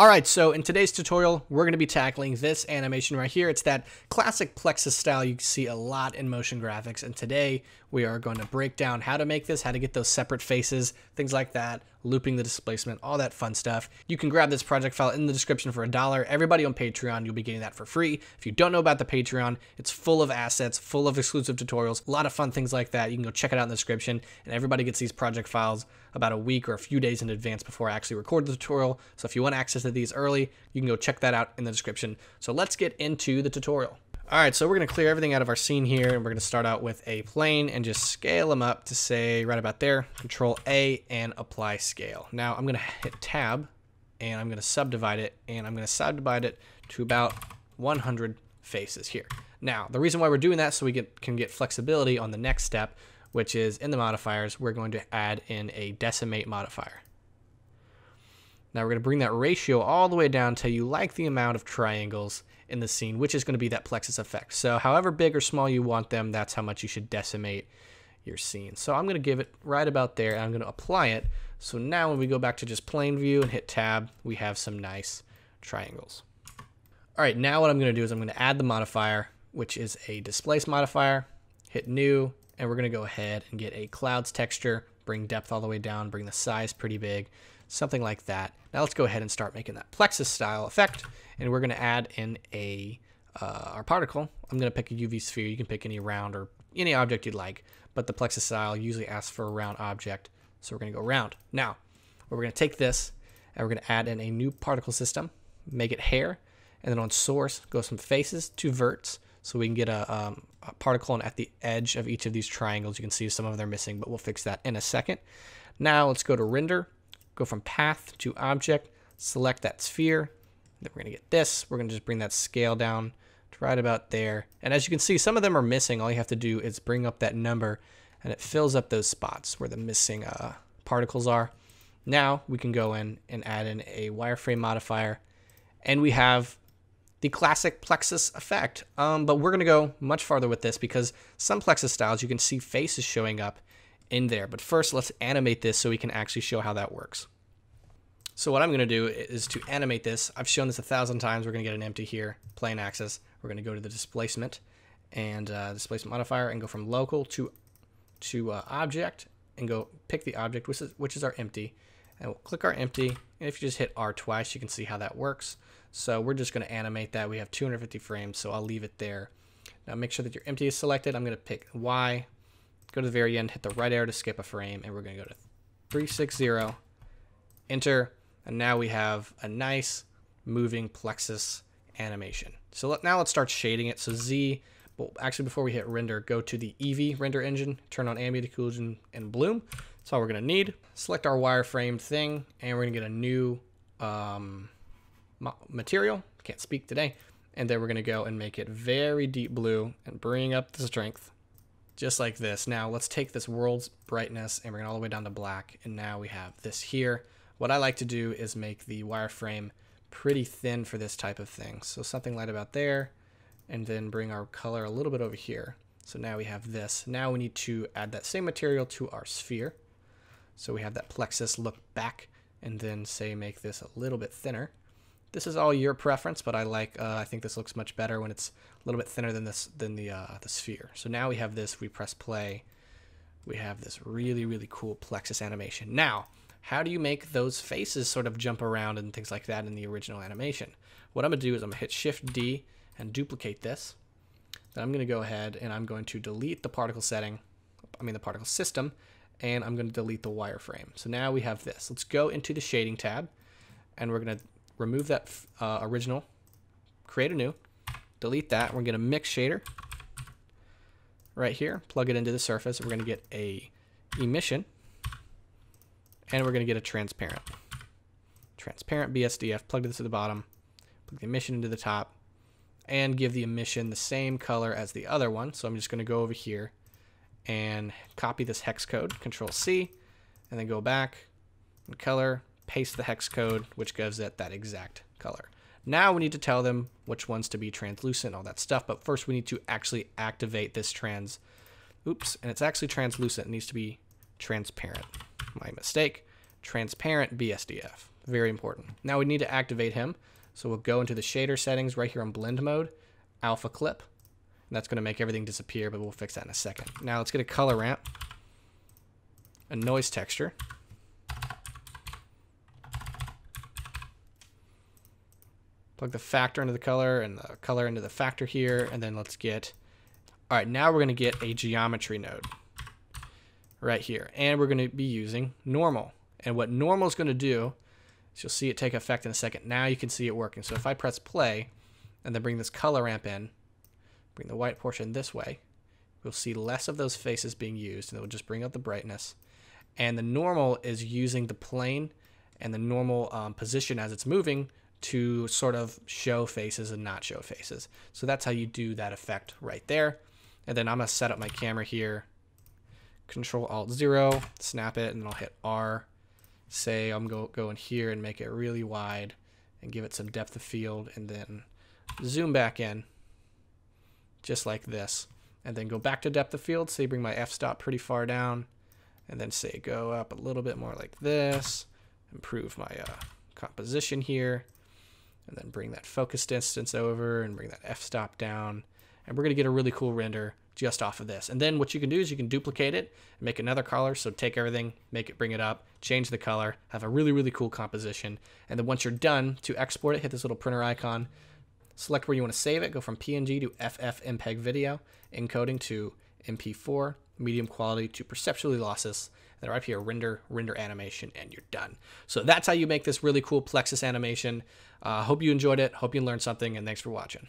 All right, so in today's tutorial, we're going to be tackling this animation right here. It's that classic Plexus style you see a lot in motion graphics. And today we are going to break down how to make this, how to get those separate faces, things like that, looping the displacement, all that fun stuff. You can grab this project file in the description for a dollar. Everybody on Patreon, you'll be getting that for free. If you don't know about the Patreon, it's full of assets, full of exclusive tutorials, a lot of fun things like that. You can go check it out in the description. And everybody gets these project files about a week or a few days in advance before I actually record the tutorial. So if you want access to these early, you can go check that out in the description. So let's get into the tutorial. All right, so we're gonna clear everything out of our scene here and we're gonna start out with a plane and just scale them up to say right about there, control A and apply scale. Now I'm gonna hit tab and I'm gonna subdivide it and I'm gonna subdivide it to about 100 faces here. Now, the reason why we're doing that so we get, can get flexibility on the next step, which is in the modifiers, we're going to add in a decimate modifier. Now we're going to bring that ratio all the way down until you like the amount of triangles in the scene, which is going to be that plexus effect. So however big or small you want them, that's how much you should decimate your scene. So I'm going to give it right about there and I'm going to apply it. So now when we go back to just plain view and hit tab, we have some nice triangles. All right, now what I'm going to do is I'm going to add the modifier, which is a displace modifier, hit new, and we're going to go ahead and get a clouds texture, bring depth all the way down, bring the size pretty big, something like that. Now let's go ahead and start making that plexus style effect, and we're going to add in a uh, our particle. I'm going to pick a UV sphere. You can pick any round or any object you'd like, but the plexus style usually asks for a round object, so we're going to go round. Now, we're going to take this, and we're going to add in a new particle system, make it hair, and then on source, go from faces to verts, so we can get a, um, a particle and at the edge of each of these triangles. You can see some of them are missing, but we'll fix that in a second. Now let's go to render, go from path to object, select that sphere. Then we're going to get this. We're going to just bring that scale down to right about there. And as you can see, some of them are missing. All you have to do is bring up that number and it fills up those spots where the missing uh, particles are. Now we can go in and add in a wireframe modifier and we have the classic plexus effect. Um, but we're going to go much farther with this because some plexus styles you can see faces showing up in there. But first, let's animate this so we can actually show how that works. So what I'm going to do is to animate this. I've shown this a thousand times. We're going to get an empty here, plane axis. We're going to go to the displacement and uh, displacement modifier and go from local to to uh, object and go pick the object, which is, which is our empty. And we'll click our empty. And if you just hit R twice, you can see how that works. So we're just going to animate that. We have 250 frames, so I'll leave it there. Now make sure that your empty is selected. I'm going to pick Y, go to the very end, hit the right arrow to skip a frame, and we're going to go to 360, enter, and now we have a nice moving plexus animation. So let, now let's start shading it. So Z, well, actually before we hit render, go to the Eevee render engine, turn on ambient occlusion and bloom. That's all we're to need. Select our wireframe thing, and we're to get a new um, material. Can't speak today. And then we're to go and make it very deep blue and bring up the strength just like this. Now let's take this world's brightness and bring it all the way down to black. And now we have this here. What I like to do is make the wireframe pretty thin for this type of thing. So something light about there and then bring our color a little bit over here. So now we have this. Now we need to add that same material to our sphere. So we have that plexus look back and then say make this a little bit thinner. This is all your preference, but I like, uh, I think this looks much better when it's a little bit thinner than this, than the, uh, the sphere. So now we have this, we press play, we have this really, really cool plexus animation. Now, how do you make those faces sort of jump around and things like that in the original animation? What I'm gonna do is I'm gonna hit Shift D and duplicate this. Then I'm gonna go ahead and I'm going to delete the particle setting, I mean the particle system, and I'm gonna delete the wireframe. So now we have this. Let's go into the shading tab and we're gonna remove that uh, original, create a new, delete that. We're going to mix shader right here, plug it into the surface. We're going to get a emission, and we're going to get a transparent. Transparent BSDF, plug this to the bottom, plug the emission into the top, and give the emission the same color as the other one. So I'm just going to go over here and copy this hex code, Control C, and then go back and color, paste the hex code, which gives it that exact color. Now we need to tell them which ones to be translucent, all that stuff. But first we need to actually activate this trans, oops, and it's actually translucent. It needs to be transparent. My mistake. Transparent BSDF. Very important. Now we need to activate him. So we'll go into the shader settings right here on blend mode, alpha clip. And that's going to make everything disappear, but we'll fix that in a second. Now let's get a color ramp, a noise texture. Plug the factor into the color and the color into the factor here. And then let's get, all right, now we're going to get a geometry node right here. And we're going to be using normal. And what normal is going to do is you'll see it take effect in a second. Now you can see it working. So if I press play and then bring this color ramp in, bring the white portion this way, we'll see less of those faces being used and it will just bring up the brightness. And the normal is using the plane and the normal um, position as it's moving to sort of show faces and not show faces. So that's how you do that effect right there. And then I'm gonna set up my camera here Control Alt Zero, snap it, and then I'll hit R. Say I'm go go in here and make it really wide and give it some depth of field and then zoom back in just like this. And then go back to depth of field, say bring my f-stop pretty far down and then say go up a little bit more like this, improve my uh, composition here, and then bring that focus distance over and bring that f-stop down. And we're gonna get a really cool render just off of this. And then what you can do is you can duplicate it and make another color. So take everything, make it, bring it up, change the color, have a really, really cool composition. And then once you're done to export it, hit this little printer icon, select where you want to save it, go from PNG to FFmpeg video, encoding to MP4, medium quality to perceptually lossless, then right here, render, render animation, and you're done. So that's how you make this really cool Plexus animation. Uh, hope you enjoyed it. Hope you learned something, and thanks for watching.